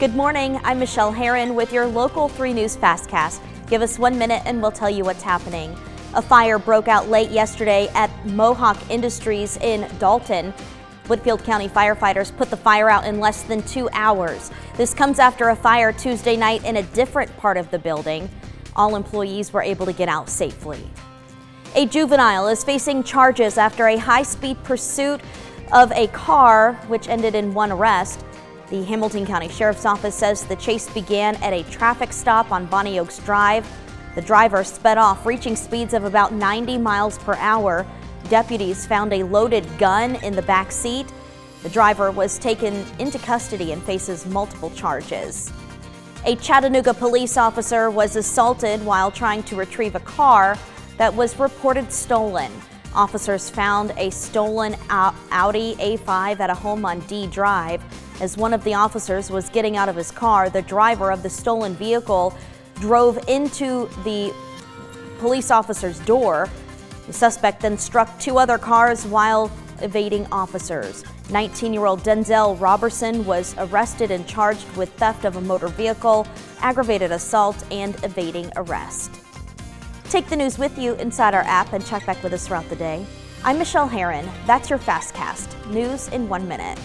Good morning. I'm Michelle Herron with your local 3 News Fastcast. Give us one minute and we'll tell you what's happening. A fire broke out late yesterday at Mohawk Industries in Dalton. Whitfield County firefighters put the fire out in less than two hours. This comes after a fire Tuesday night in a different part of the building. All employees were able to get out safely. A juvenile is facing charges after a high-speed pursuit of a car, which ended in one arrest. The Hamilton County Sheriff's Office says the chase began at a traffic stop on Bonnie Oaks Drive. The driver sped off, reaching speeds of about 90 miles per hour. Deputies found a loaded gun in the back seat. The driver was taken into custody and faces multiple charges. A Chattanooga police officer was assaulted while trying to retrieve a car that was reported stolen. Officers found a stolen Audi A5 at a home on D Drive. As one of the officers was getting out of his car, the driver of the stolen vehicle drove into the police officer's door. The suspect then struck two other cars while evading officers. 19-year-old Denzel Robertson was arrested and charged with theft of a motor vehicle, aggravated assault, and evading arrest. Take the news with you inside our app and check back with us throughout the day. I'm Michelle Herron. That's your Fastcast. News in one minute.